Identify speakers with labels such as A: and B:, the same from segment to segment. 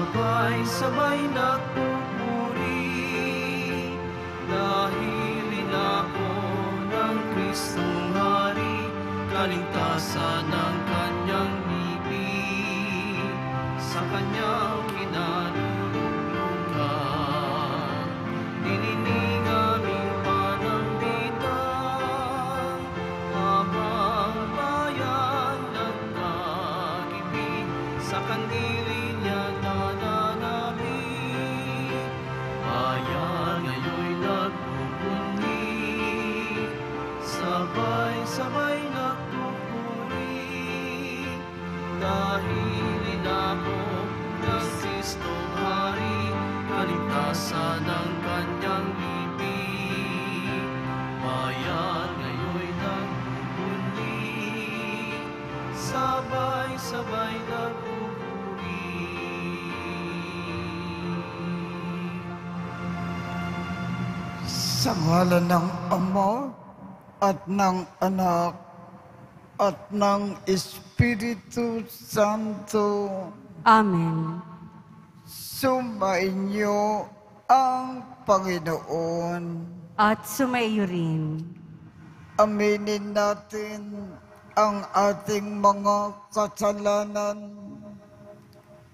A: sabay-sabay nagpupuri dahil inako ng Kristong Hari kaligtasan ng kanyang ibig sa kanyang ng kanyang ibig. Bayan ngayon nagpupuni sabay-sabay nagpupuri
B: Sa ngalan ng Ama at ng Anak at ng Espiritu Santo,
C: Amen.
B: sumainyo ang Panginoon.
C: At sumaiyo rin.
B: Aminin natin ang ating mga kasalanan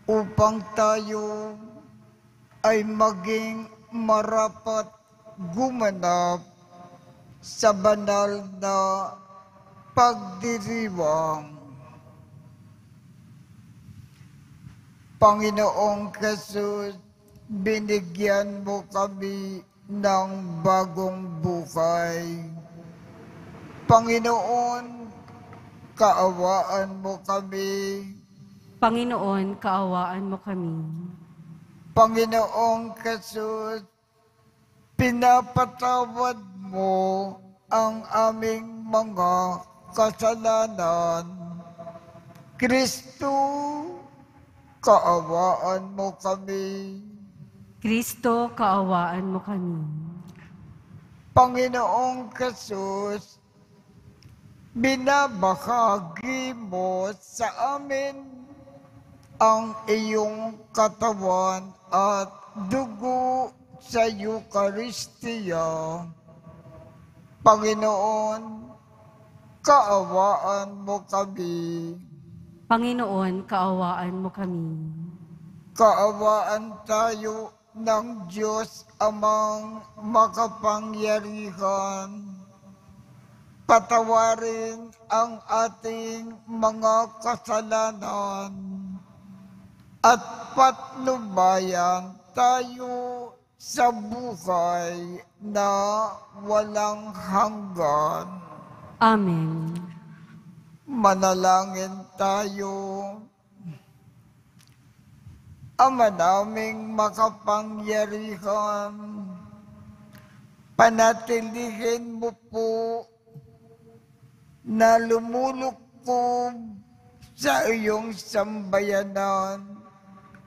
B: upang tayo ay maging marapat gumanap sa banal na pagdiriwang. Panginoong Jesus, binigyan mo kami ng bagong buhay. Panginoon, kaawaan mo kami.
C: Panginoon, kaawaan mo kami.
B: Panginoong Jesus, pinapatawad mo ang aming mga kasalanan. Kristo, kaawaan mo kami.
C: Kristo, kaawaan mo kami.
B: Panginoong Jesus, binabahagi mo sa amin ang iyong katawan at dugo sa Eucharistia. Panginoon, kaawaan mo kami.
C: Panginoon, kaawaan mo kami.
B: Kaawaan tayo ng Diyos amang makapangyarihan. Patawarin ang ating mga kasalanan at patnubayan tayo sa buhay na walang hanggan.
C: Amen.
B: Manalangin tayo. Ama naming makapangyarihan, panatilihin mo po na lumulukob sa iyong sambayanan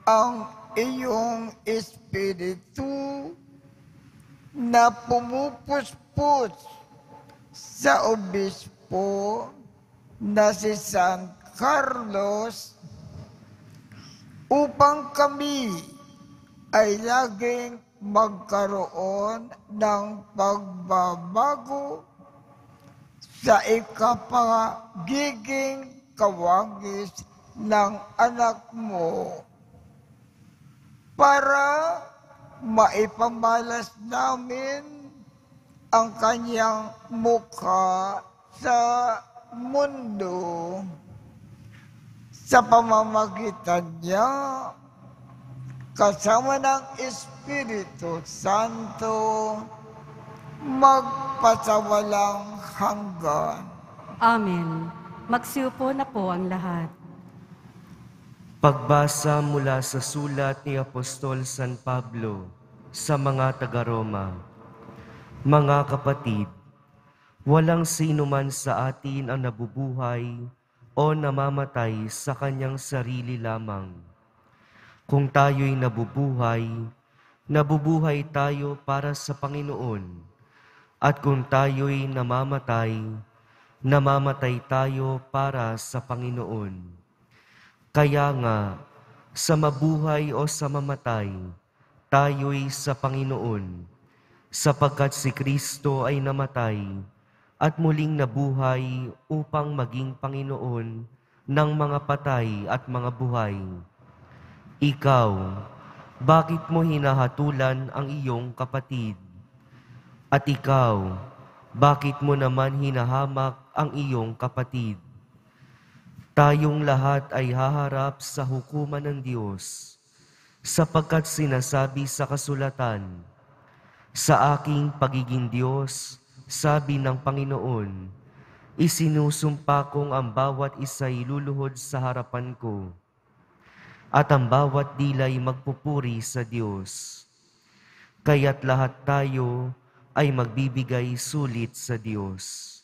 B: ang iyong espiritu na pumupuspos sa obispo na si San Carlos upang kami ay laging magkaroon ng pagbabago sa ikapagiging kawangis ng anak mo para maipamalas namin ang kanyang mukha sa mundo sa pamamagitan niya kasama ng Espiritu Santo magpasawalang hanggan.
C: Amen. Magsiupo na po ang lahat.
D: Pagbasa mula sa sulat ni Apostol San Pablo sa mga taga-Roma. Mga kapatid, walang sino man sa atin ang nabubuhay o namamatay sa kanyang sarili lamang. Kung tayo'y nabubuhay, nabubuhay tayo para sa Panginoon. At kung tayo'y namamatay, namamatay tayo para sa Panginoon. Kaya nga, sa mabuhay o sa mamatay, tayo'y sa Panginoon, sapagkat si Kristo ay namatay at muling nabuhay upang maging Panginoon ng mga patay at mga buhay. Ikaw, bakit mo hinahatulan ang iyong kapatid? At ikaw, bakit mo naman hinahamak ang iyong kapatid? Tayong lahat ay haharap sa hukuman ng Diyos, sapagkat sinasabi sa kasulatan, Sa aking pagiging Diyos, sabi ng Panginoon, isinusumpa kong ang bawat isa'y luluhod sa harapan ko, at ang bawat dilay magpupuri sa Diyos. Kaya't lahat tayo ay magbibigay sulit sa Diyos.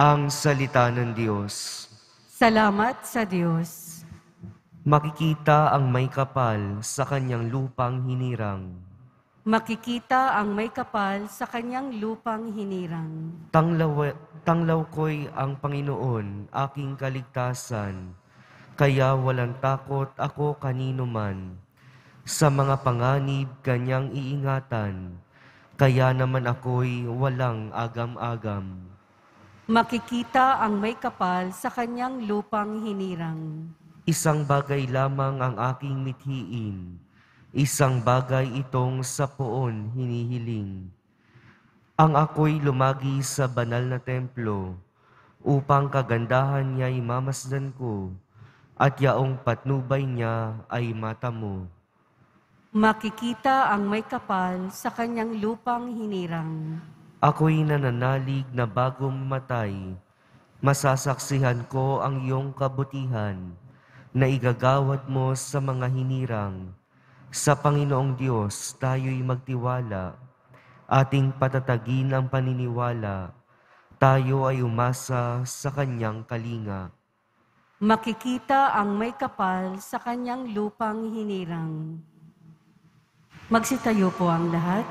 D: Ang salita ng Diyos.
C: Salamat sa Diyos.
D: Makikita ang may kapal sa kanyang lupang hinirang.
C: Makikita ang may kapal sa kanyang lupang hinirang.
D: Tanglaw, tanglaw ko'y ang Panginoon, aking kaligtasan. Kaya walang takot ako kanino man. Sa mga panganib kanyang iingatan. Kaya naman ako'y walang agam-agam.
C: Makikita ang may kapal sa kanyang lupang hinirang.
D: Isang bagay lamang ang aking mithiin, isang bagay itong sa poon hinihiling. Ang ako'y lumagi sa banal na templo, upang kagandahan niya'y mamasdan ko, at yaong patnubay niya ay mata mo.
C: Makikita ang may kapal sa kanyang lupang hinirang.
D: Ako'y nananalig na bagong matay, masasaksihan ko ang iyong kabutihan, na igagawad mo sa mga hinirang. Sa Panginoong Diyos tayo'y magtiwala, ating patatagin ang paniniwala, tayo ay umasa sa Kanyang kalinga.
C: Makikita ang may kapal sa kanyang lupang hinirang. Magsitayo po ang lahat.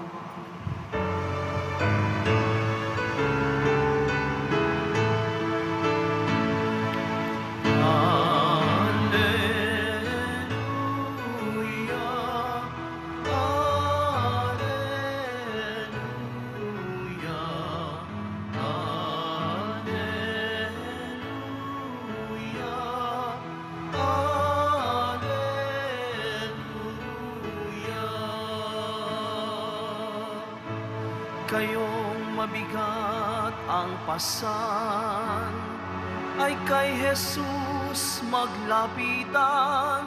A: Kayong mabigat ang pasan, ay kay Jesus maglapitan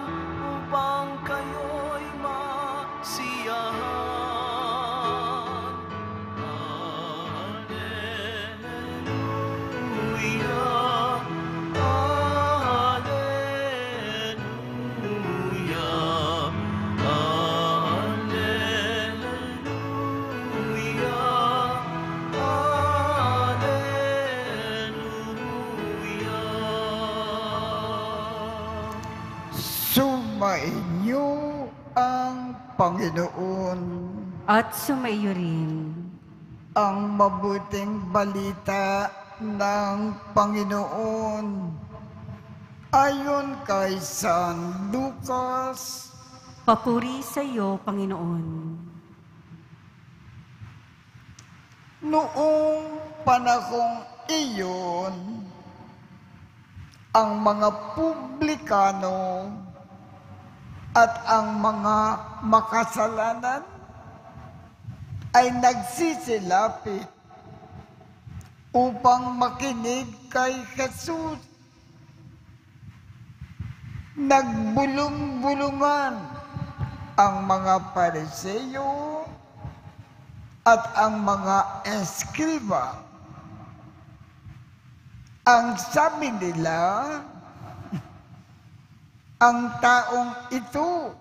B: Panginoon
C: At sumaiyo rin.
B: ang mabuting balita ng Panginoon ayon kay San Lucas.
C: Papuri sa iyo, Panginoon.
B: Noong panahong iyon, ang mga publikano at ang mga makasalanan ay nagsisilapit upang makinig kay Jesus. Nagbulong-bulungan ang mga pariseyo at ang mga eskriba. Ang sabi nila, ang taong ito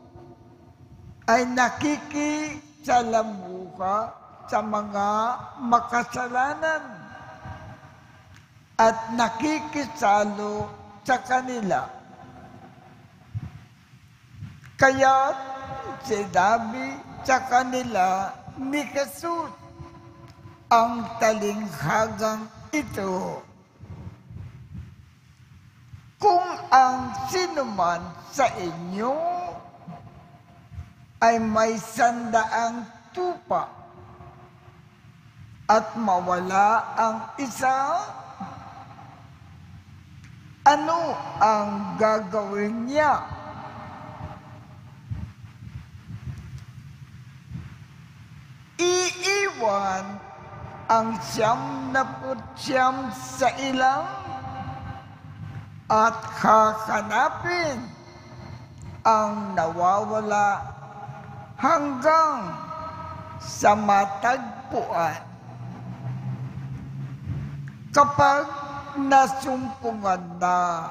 B: ay nakikisalamuha sa mga makasalanan at nakikisalo sa kanila. Kaya sinabi sa kanila ni Jesus ang talinghagang ito. Kung ang sinuman sa inyo ay may sandaang tupa at mawala ang isa, ano ang gagawin niya? Iiwan ang siyam na putsyam sa ilang at hahanapin ang nawawala hanggang sa matagpuan. Kapag nasumpungan na,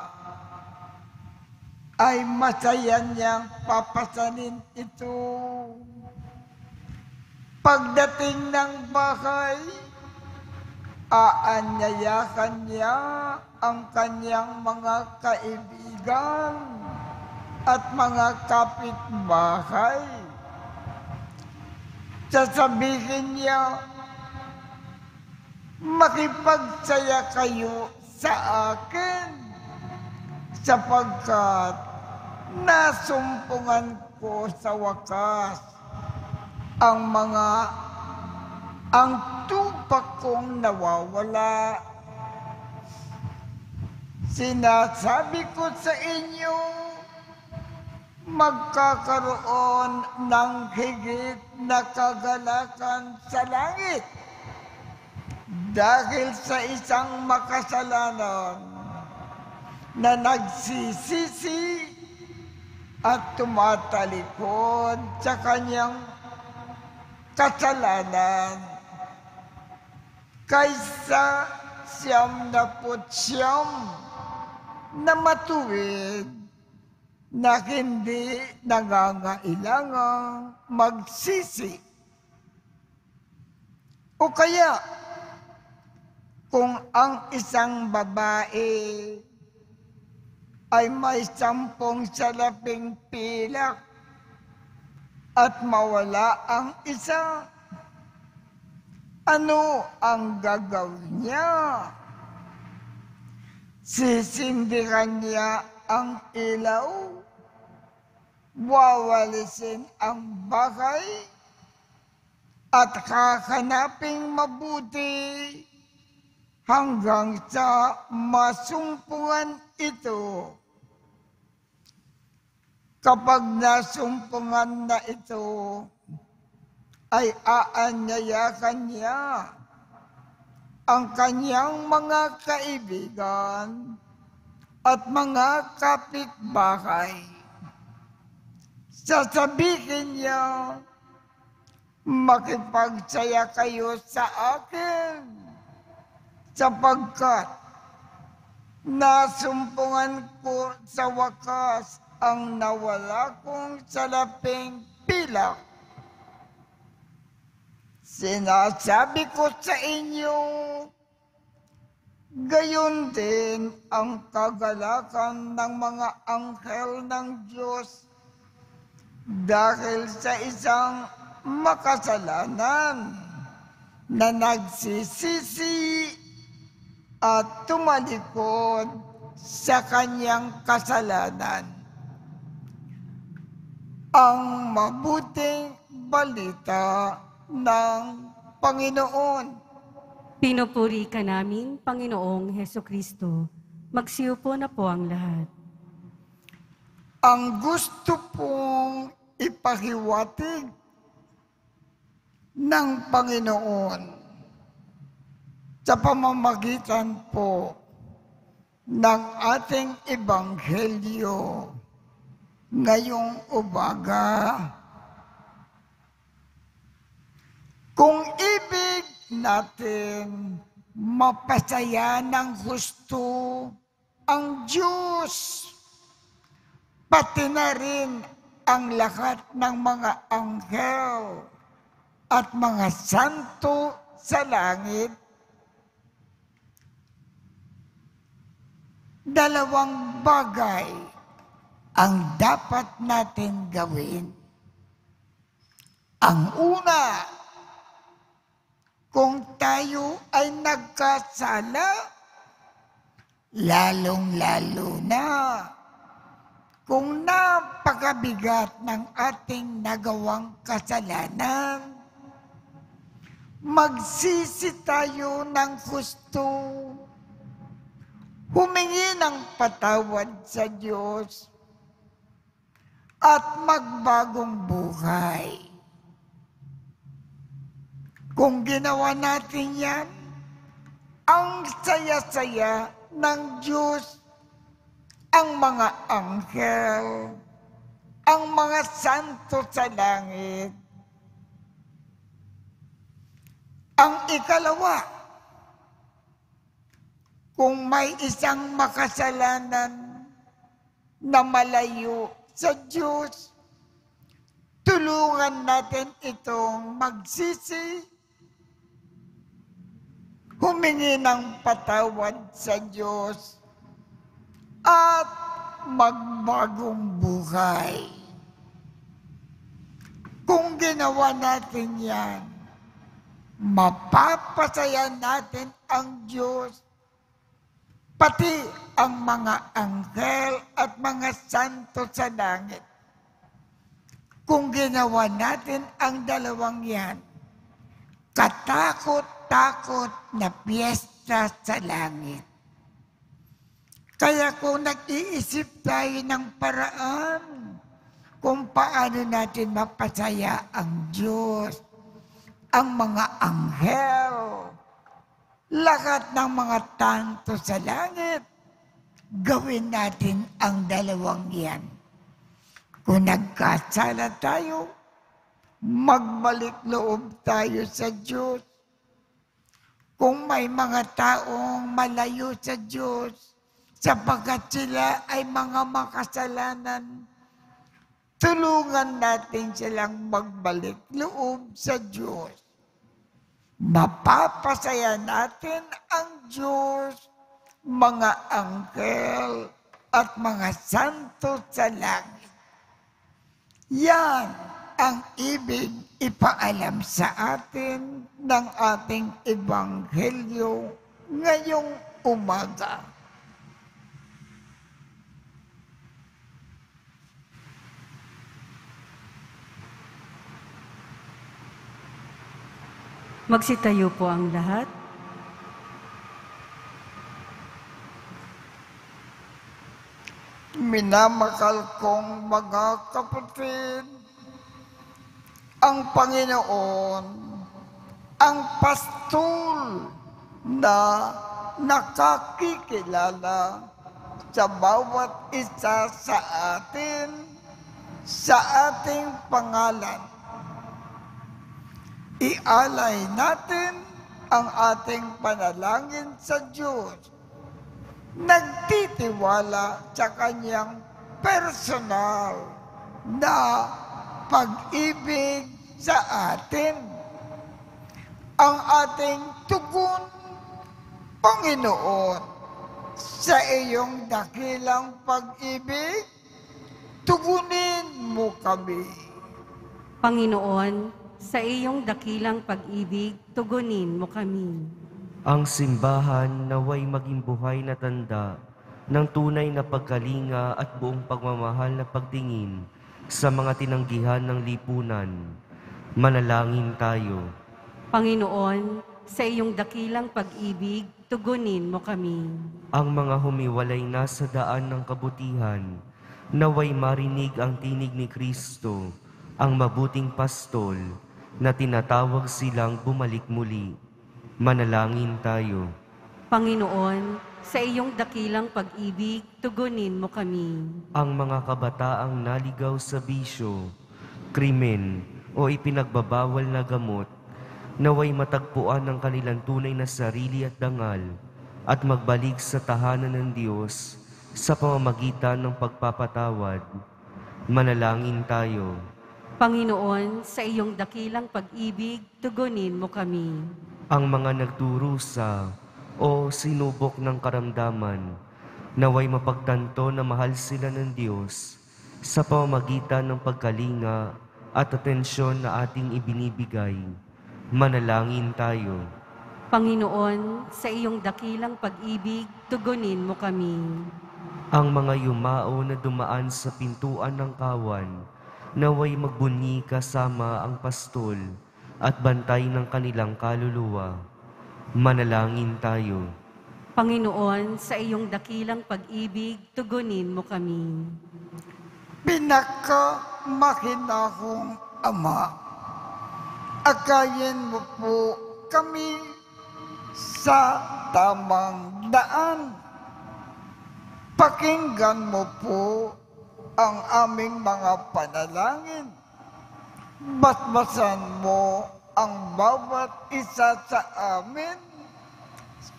B: ay masaya niyang papasanin ito. Pagdating ng bahay, aanyayakan niya ang kanyang mga kaibigan at mga kapitbahay. Sasabihin niya, makipagsaya kayo sa akin sapagkat nasumpungan ko sa wakas ang mga ang tupak kong nawawala. Sinasabi ko sa inyo, magkakaroon ng higit na kagalakan sa langit dahil sa isang makasalanan na nagsisisi at tumatalikod sa kanyang kasalanan kaysa siyam na siyam na matuwid na hindi nangangailangang magsisi. O kaya, kung ang isang babae ay may sampung salaping pilak at mawala ang isa, ano ang gagawin niya? Sisindihan niya ang ilaw, wawalisin ang bahay, at kakanaping mabuti hanggang sa masumpungan ito. Kapag nasumpungan na ito, ay aanyayakan niya ang kanyang mga kaibigan at mga kapitbahay. Sasabihin niya, makipagsaya kayo sa akin sapagkat nasumpungan ko sa wakas ang nawala kong salaping pilak. Sinasabi ko sa inyo, gayon din ang kagalakan ng mga anghel ng Diyos dahil sa isang makasalanan na nagsisisi at tumalikod sa kanyang kasalanan. Ang mabuting balita ng Panginoon.
C: Pinupuri ka namin, Panginoong Heso Kristo. Magsiupo na po ang lahat.
B: Ang gusto pong ipahiwatig ng Panginoon sa pamamagitan po ng ating Ebanghelyo ngayong umaga. Kung ibig natin mapasaya ng gusto ang Diyos, pati na rin ang lahat ng mga anghel at mga santo sa langit, dalawang bagay ang dapat natin gawin. Ang una, kung tayo ay nagkasala, lalong-lalo na kung napakabigat ng ating nagawang kasalanan. Magsisi tayo ng gusto. Humingi ng patawad sa Diyos at magbagong buhay. Kung ginawa natin yan, ang saya-saya ng Diyos, ang mga anghel, ang mga santo sa langit. Ang ikalawa, kung may isang makasalanan na malayo sa Diyos, tulungan natin itong magsisi, humingi ng patawad sa Diyos, at magbagong buhay. Kung ginawa natin yan, mapapasaya natin ang Diyos, pati ang mga anghel at mga santo sa langit. Kung ginawa natin ang dalawang yan, katakot-takot na piyesta sa langit. Kaya kung nag-iisip tayo ng paraan kung paano natin mapasaya ang Diyos, ang mga anghel, lahat ng mga tanto sa langit, gawin natin ang dalawang yan. Kung nagkasala tayo, magbalik loob tayo sa Diyos. Kung may mga taong malayo sa Diyos, sapagkat sila ay mga makasalanan, tulungan natin silang magbalik loob sa Diyos. Mapapasaya natin ang Diyos, mga angkel at mga santo sa langit. Yan ang ibig ipaalam sa atin ng ating Ebanghelyo ngayong umaga.
C: Magsitayo po ang lahat.
B: Minamakal kong mga kapatid, ang Panginoon, ang pastol na nakakikilala sa bawat isa sa atin, sa ating pangalan. Ialay natin ang ating panalangin sa Diyos nagtitiwala sa kanyang personal na pag-ibig sa atin. Ang ating tugon, Panginoon, sa iyong dakilang pag-ibig, tugunin mo kami.
C: Panginoon, sa iyong dakilang pag-ibig, tugunin mo kami.
D: Ang simbahan naway maging buhay na tanda ng tunay na pagkalinga at buong pagmamahal na pagtingin sa mga tinanggihan ng lipunan. Manalangin tayo.
C: Panginoon, sa iyong dakilang pag-ibig, tugunin mo kami.
D: Ang mga humiwalay na sa daan ng kabutihan, naway marinig ang tinig ni Kristo, ang mabuting pastol, na tinatawag silang bumalik muli. Manalangin tayo.
C: Panginoon, sa iyong dakilang pag-ibig, tugunin mo kami.
D: Ang mga kabataang naligaw sa bisyo, krimen o ipinagbabawal na gamot, naway matagpuan ng kanilang tunay na sarili at dangal at magbalik sa tahanan ng Diyos sa pamamagitan ng pagpapatawad. Manalangin tayo.
C: Panginoon, sa iyong dakilang pag-ibig, tugunin mo kami.
D: Ang mga nagdurusa o sinubok ng karamdaman, naway mapagtanto na mahal sila ng Diyos sa pamamagitan ng pagkalinga at atensyon na ating ibinibigay. Manalangin tayo.
C: Panginoon, sa iyong dakilang pag-ibig, tugunin mo kami.
D: Ang mga yumao na dumaan sa pintuan ng kawan, naway magbunyi kasama ang pastol at bantay ng kanilang kaluluwa. Manalangin tayo.
C: Panginoon, sa iyong dakilang pag-ibig, tugunin mo kami.
B: Pinakamahinahong Ama, akayin mo po kami sa tamang daan. Pakinggan mo po ang aming mga panalangin. Basbasan mo ang bawat isa sa amin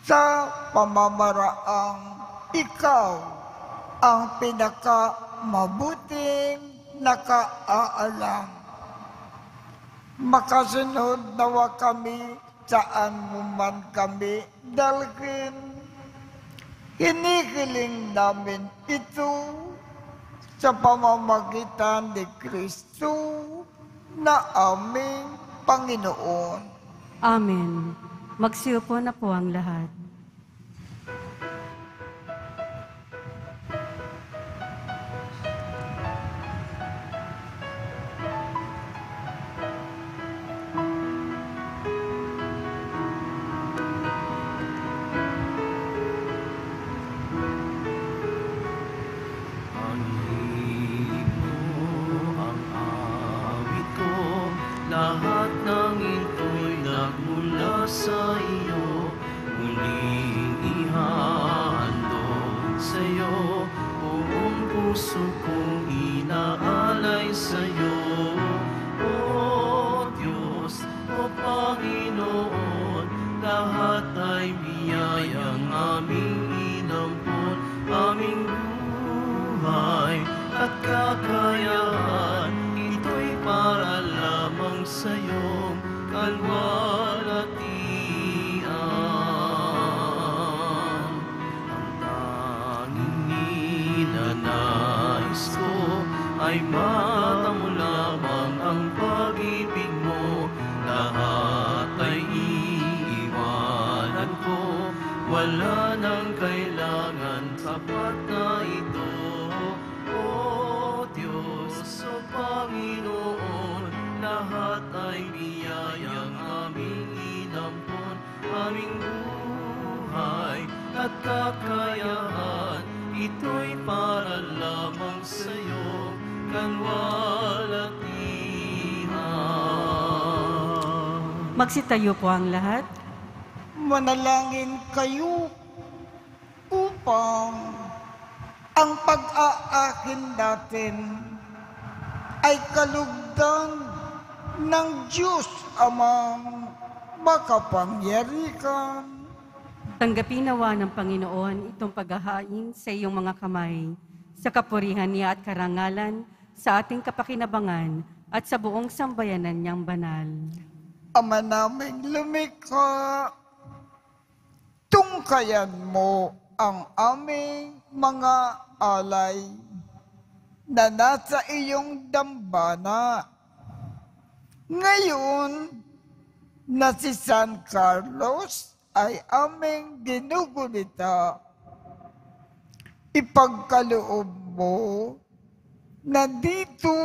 B: sa pamamaraang ikaw ang pinakamabuting nakaalam. Makasunod nawa kami saan man kami dalhin. Hinihiling namin ito sa pamamagitan ni Kristo na aming Panginoon.
C: Amen. Magsiupo na po ang lahat.
A: Lahat ng ito'y nagmula sa iyo. Muling ihahandog sa iyo, buong puso kong inaalay sa kakayahan. Ito'y para lamang sa iyo, kanwalatihan.
C: Magsitayo po ang lahat.
B: manalangin kayo upang ang pag-aakin natin ay kalugdan ng Diyos amang makapangyarihan.
C: Tanggapin nawa ng Panginoon itong paghahain sa iyong mga kamay, sa kapurihan niya at karangalan, sa ating kapakinabangan at sa buong sambayanan niyang banal.
B: Ama naming lumikha, tungkayan mo ang aming mga alay na nasa iyong dambana. Ngayon na si San Carlos ay aming ginugunita, ipagkaloob mo na dito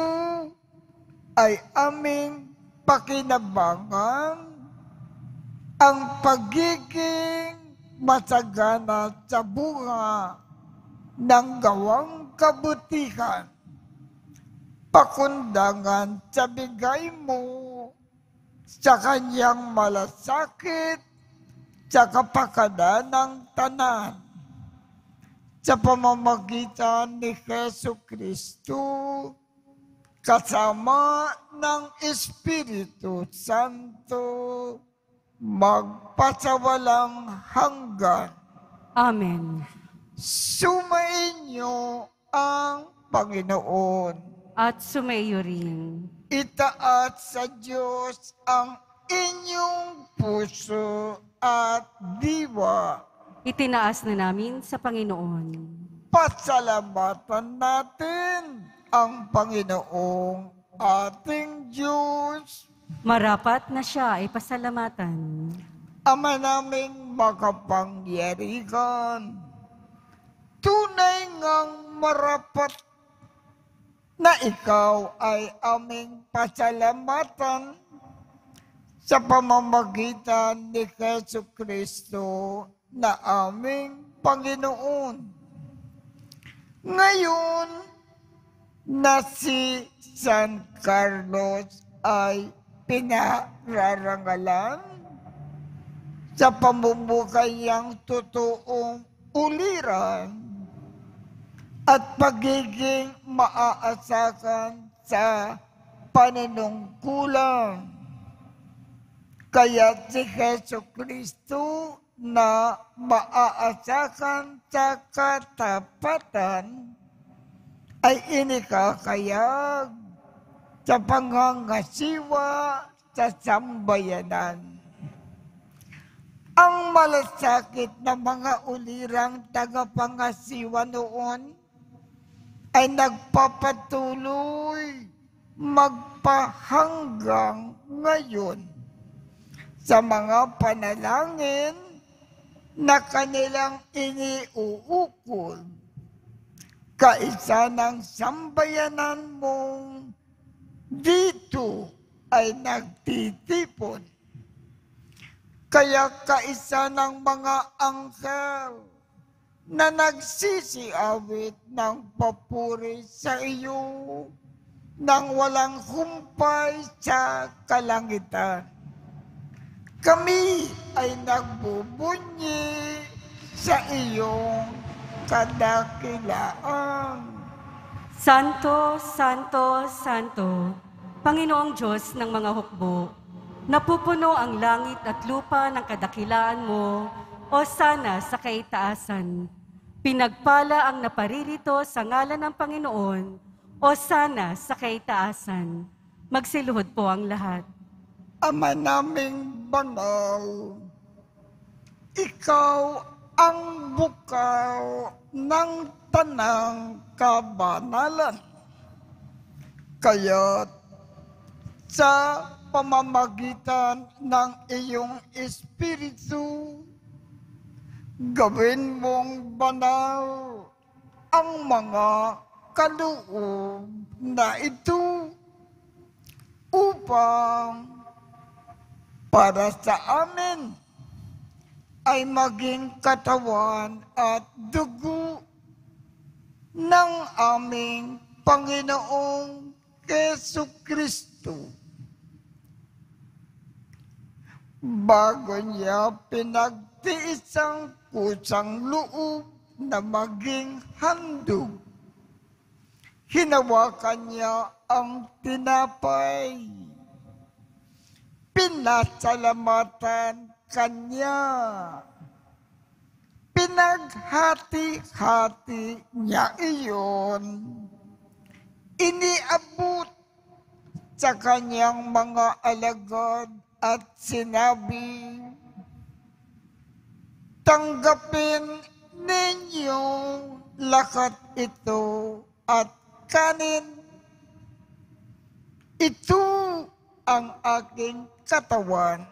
B: ay aming pakinabangan ang pagiging masagana sa bunga ng gawang kabutihan. Pakundangan sa bigay mo sa kanyang malasakit sa kapakanan ng tanan sa pamamagitan ni Yesu Kristo kasama ng Espiritu Santo magpasawalang hanggan.
C: Amen.
B: Sumainyo ang Panginoon.
C: At sumayo rin.
B: Itaat sa Diyos ang inyong puso at diwa.
C: Itinaas na namin sa Panginoon.
B: Pasalamatan natin ang Panginoong ating Diyos.
C: Marapat na siya ay pasalamatan.
B: Ama naming makapangyarihan, tunay ngang marapat na ikaw ay aming pasalamatan sa pamamagitan ni Yesu Kristo na aming Panginoon. Ngayon na si San Carlos ay pinararangalan sa pamumukayang totoong uliran at pagiging maaasakan sa panunungkulan. Kaya si Yeso Kristo na maaasakan sa katapatan ay inikakayag sa pangangasiwa sa sambayanan. Ang malasakit na mga ulirang tagapangasiwa noon ay nagpapatuloy magpahanggang ngayon sa mga panalangin na kanilang iniuukol kaisa ng sambayanan mong dito ay nagtitipon. Kaya kaisa ng mga angkel na nagsisiawit ng papuri sa iyo nang walang humpay sa kalangitan. Kami ay nagbubunyi sa iyong kadakilaan.
C: Santo, Santo, Santo, Panginoong Diyos ng mga hukbo, napupuno ang langit at lupa ng kadakilaan mo, o sana sa kaitaasan. Pinagpala ang naparirito sa ngalan ng Panginoon, o sana sa kaitaasan. Magsiluhod po ang lahat.
B: Ama naming banal, ikaw ang bukaw ng tanang kabanalan. Kaya sa pamamagitan ng iyong Espiritu, gawin mong banal ang mga kaloob na ito upang para sa amin ay maging katawan at dugo ng aming Panginoong Keso Kristo. Bago niya pinagtiis ang kusang loob na maging handog, hinawakan niya ang tinapay pinasalamatan kanya. Pinaghati-hati niya iyon. Iniabot sa kanyang mga alagad at sinabi, Tanggapin ninyo lakat ito at kanin. Ito ang aking katawan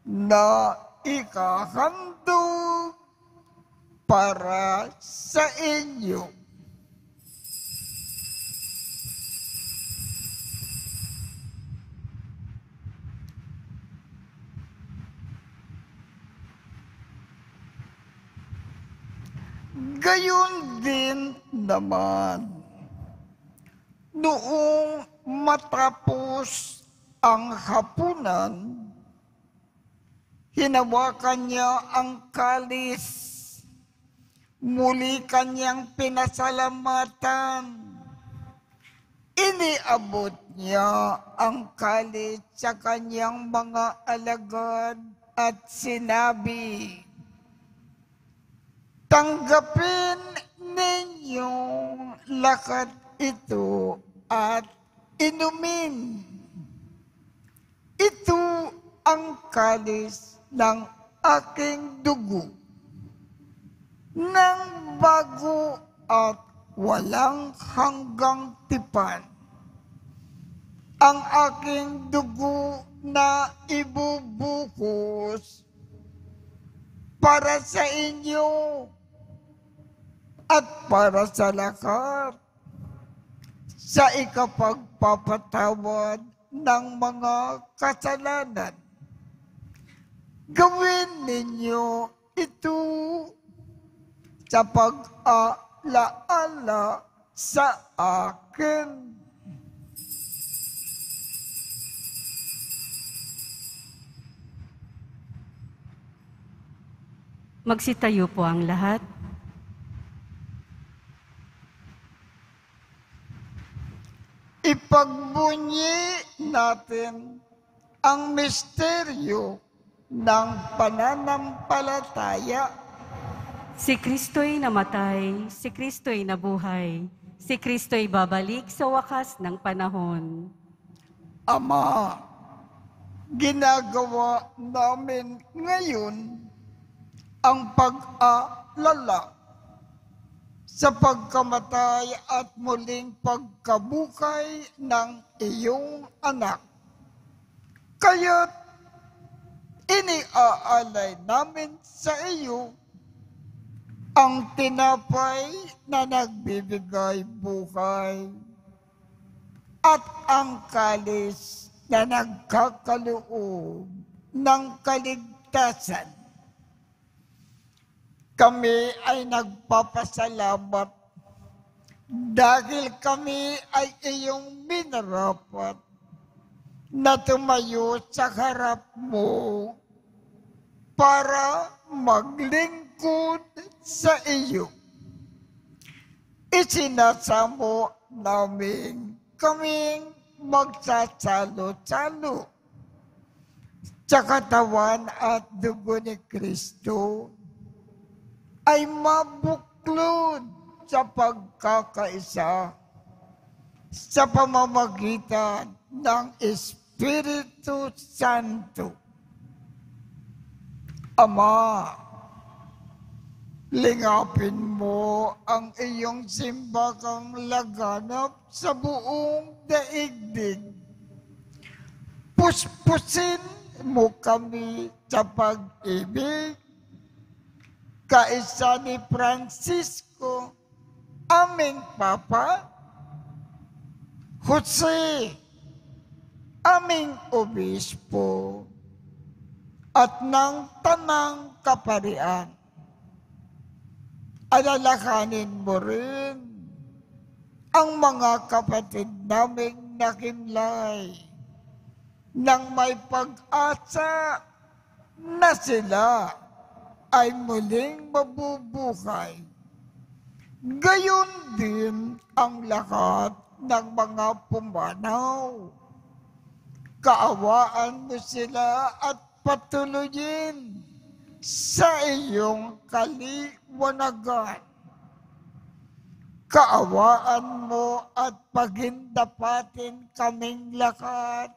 B: na ikahandog para sa inyo. Gayon din naman, noong matapos ang hapunan, hinawakan niya ang kalis, muli kanyang pinasalamatan. Iniabot niya ang kalis sa kanyang mga alagad at sinabi, Tanggapin ninyong lakat ito at inumin. Ito ang kalis ng aking dugo ng bago at walang hanggang tipan. Ang aking dugo na ibubuhos para sa inyo at para sa lahat sa ikapagpapatawad ng mga kasalanan. Gawin ninyo ito sa pag-alaala sa akin.
C: Magsitayo po ang lahat.
B: Ipagbunyi natin ang misteryo ng pananampalataya.
C: Si Kristo'y namatay, si Kristo'y nabuhay, si Kristo'y babalik sa wakas ng panahon.
B: Ama, ginagawa namin ngayon ang pag-alala sa pagkamatay at muling pagkabukay ng iyong anak. Kaya't iniaalay namin sa iyo ang tinapay na nagbibigay buhay at ang kalis na nagkakaloob ng kaligtasan. Kami ay nagpapasalamat dahil kami ay iyong minarapat na tumayo sa harap mo para maglingkod sa iyo. Isinasamo namin kaming magsasalo-salo sa katawan at dugo ni Kristo ay mabuklod sa pagkakaisa sa pamamagitan ng Espiritu Santo. Ama, lingapin mo ang iyong simbakang laganap sa buong daigdig. Puspusin mo kami sa pag-ibig kaisa ni Francisco, aming Papa, Jose, aming Obispo, at ng Tanang Kaparian. Alalahanin mo rin ang mga kapatid naming nakimlay nang may pag-asa na sila ay muling mabubuhay. Gayon din ang lahat ng mga pumanaw. Kaawaan mo sila at patuloyin sa iyong kaliwanagan. Kaawaan mo at pagindapatin kaming lahat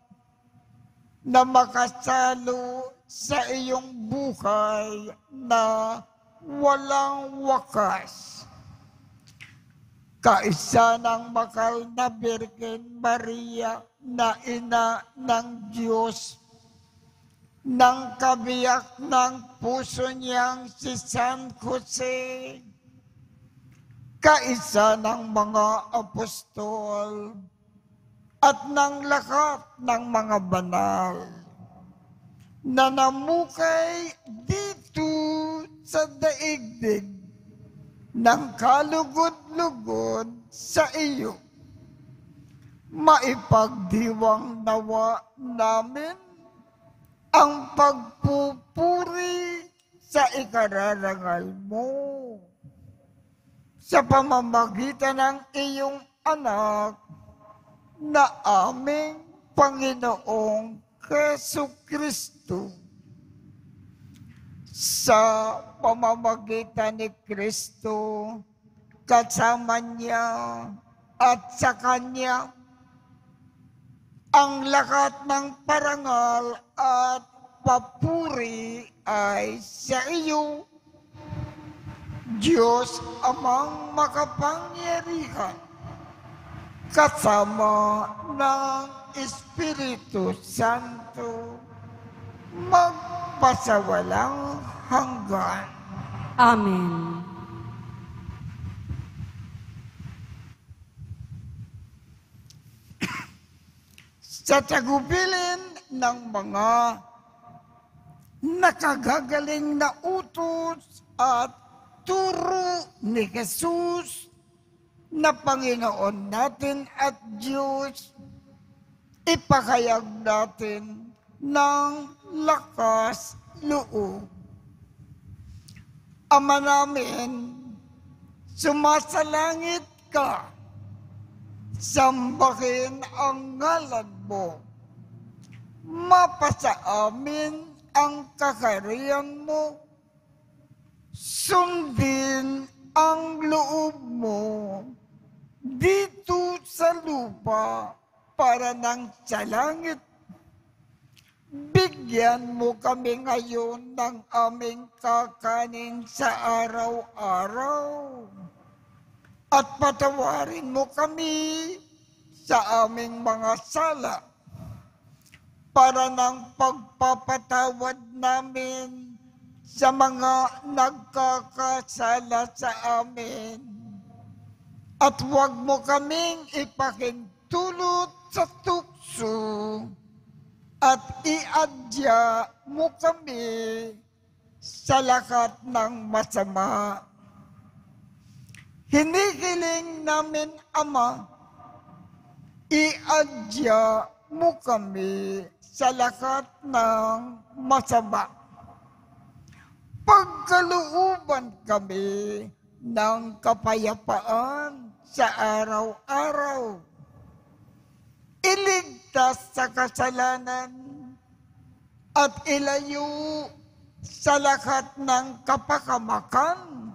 B: na makasalo sa iyong buhay na walang wakas. Kaisa ng makal na Birgen Maria na ina ng Diyos, ng kabiyak ng puso niyang si San Jose, kaisa ng mga apostol, at ng lahat ng mga banal na namukay dito sa daigdig ng kalugod-lugod sa iyo. Maipagdiwang nawa namin ang pagpupuri sa ikararangal mo sa pamamagitan ng iyong anak na aming Panginoong Kristo sa pamamagitan ni Kristo kasama niya at sa Kanya ang lahat ng parangal at papuri ay sa iyo, Diyos amang makapangyarihan, kasama ng Espiritu Santo magpasawalang hanggan.
C: Amen.
B: sa tagubilin ng mga nakagagaling na utos at turo ni Jesus na Panginoon natin at Diyos, ipakayag natin ng lakas loob. Ama namin, sumasalangit ka Sambahin ang ngalan mo. Mapasa amin ang kakariyan mo. Sundin ang loob mo dito sa lupa para nang sa langit. Bigyan mo kami ngayon ng aming kakanin sa araw-araw at patawarin mo kami sa aming mga sala para ng pagpapatawad namin sa mga nagkakasala sa amin. At huwag mo kaming ipakintulot sa tukso at iadya mo kami sa lakat ng masama. Hinihiling namin, Ama, iadya mo kami sa lakat ng masama. Pagkalooban kami ng kapayapaan sa araw-araw. Iligtas sa kasalanan at ilayo sa lakat ng kapakamakan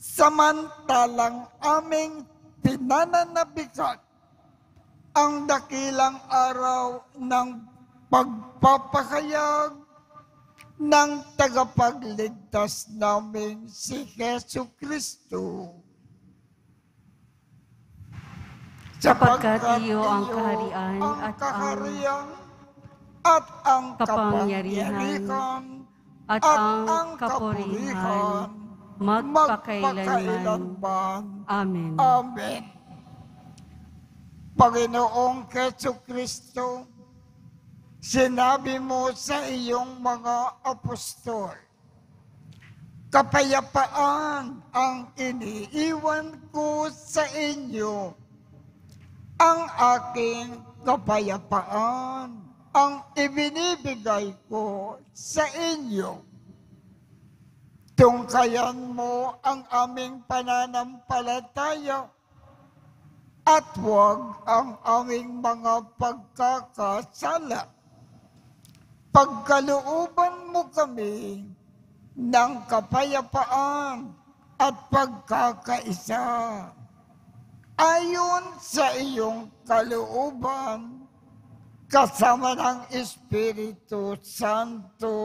B: samantalang aming pinananabikat ang dakilang araw ng pagpapakayag ng tagapagligtas namin si Yesu Kristo.
C: Sapagkat iyo ang kaharian at ang
B: at ang
C: kapangyarihan at ang kapurihan magpakailanman. Amen.
B: Amen. Panginoong Keso Kristo, sinabi mo sa iyong mga apostol, kapayapaan ang iniiwan ko sa inyo, ang aking kapayapaan ang ibinibigay ko sa inyo. Tungkayan mo ang aming pananampalataya at huwag ang aming mga pagkakasala. Pagkalooban mo kami ng kapayapaan at pagkakaisa. Ayon sa iyong kalooban, kasama ng Espiritu Santo,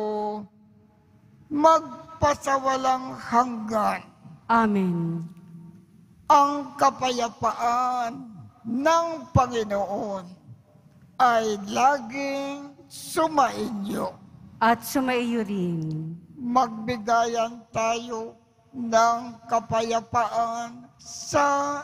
B: magpasawalang hanggan
C: Amen.
B: ang kapayapaan ng Panginoon ay laging sumainyo.
C: At sumaiyo rin.
B: Magbigayan tayo ng kapayapaan sa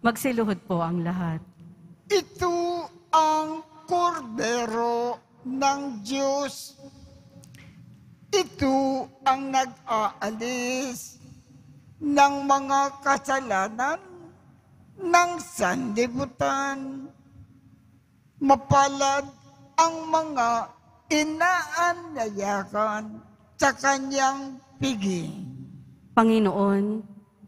C: Magsiluhod po ang lahat.
B: Ito ang kordero ng Diyos. Ito ang nag-aalis ng mga kasalanan ng sanlibutan. Mapalad ang mga inaanyayakan sa kanyang piging.
C: Panginoon,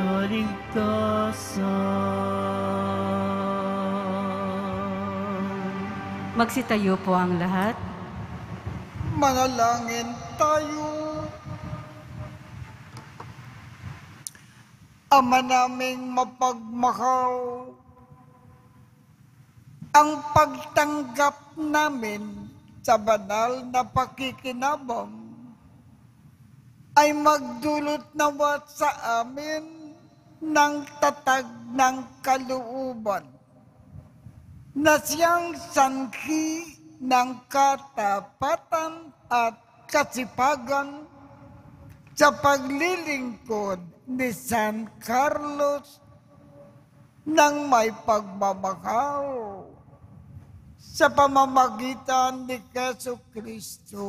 C: Kaligtasan
A: Magsitayo po ang lahat.
B: Manalangin tayo. Ama naming mapagmahal, ang pagtanggap namin sa banal na pakikinabang ay magdulot nawa sa amin ng tatag ng kalooban na siyang sangki ng katapatan at kasipagan sa paglilingkod ni San Carlos ng may pagmamahal sa pamamagitan ni Keso Kristo.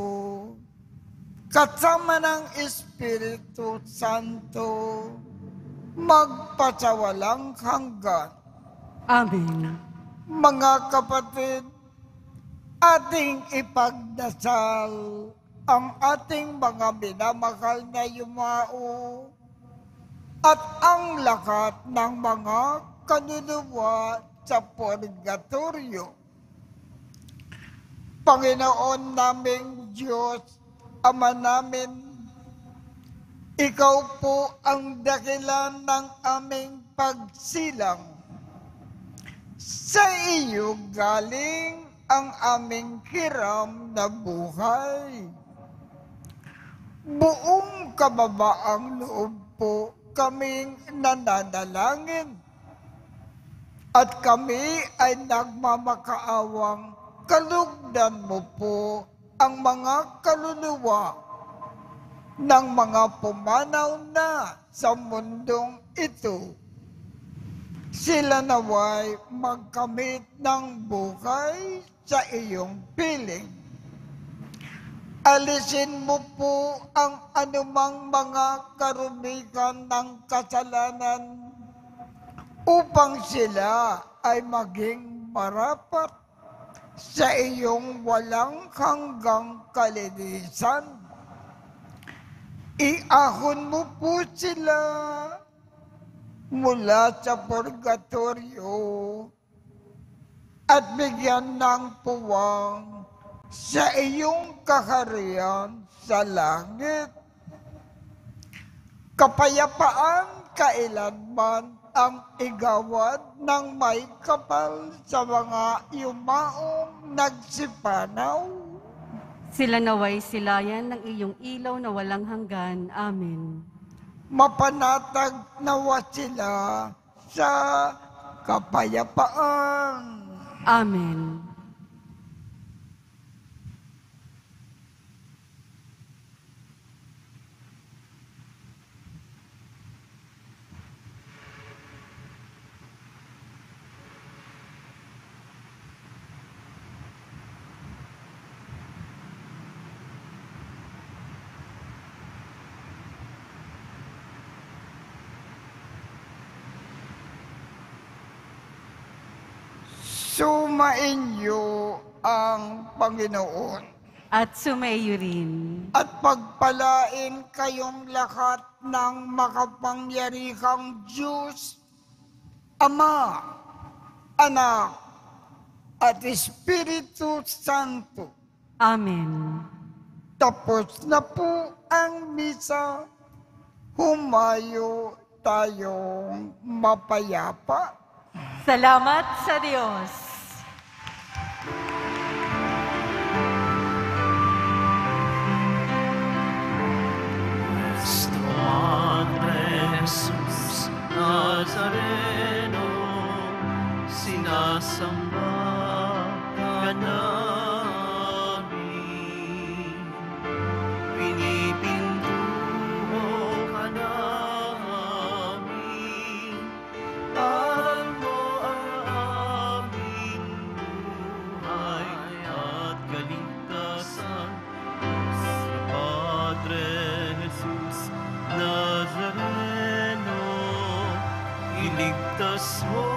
B: Kasama ng Espiritu Santo magpasawalang hanggan.
A: Amen.
B: Mga kapatid, ating ipagdasal ang ating mga minamahal na yumao at ang lahat ng mga kaluluwa sa purgatorio. Panginoon naming Diyos, Ama namin, Ikaw po ang dakilan ng aming pagsilang. Sa iyo galing ang aming hiram na buhay. buong kababaang loob po kaming nananalangin. At kami ay nagmamakaawang kalugdan mo po ang mga kaluluwa ng mga pumanaw na sa mundong ito. Sila naway magkamit ng buhay sa iyong piling. Alisin mo po ang anumang mga karumikan ng kasalanan upang sila ay maging marapat sa iyong walang hanggang kalinisan. Iahon mo po sila mula sa purgatorio at bigyan ng puwang sa iyong kaharian sa langit. Kapayapaan kailanman ang igawad ng may kapal sa mga yumaong nagsipanaw.
C: Sila naway silayan ng iyong ilaw na walang hanggan. Amen.
B: Mapanatag nawa sila sa kapayapaan.
C: Amen.
B: Sumainyo ang Panginoon
C: At sumayo rin.
B: at pagpalain kayong lahat ng makapangyarihang Diyos, Ama, Anak, at Espiritu Santo.
C: Amen.
B: Tapos na po ang misa. Humayo tayong mapayapa.
C: Salamat sa Diyos.
A: Padre Jesus Nazareno, sinasamba ka namin. Nazareno, iligtas mo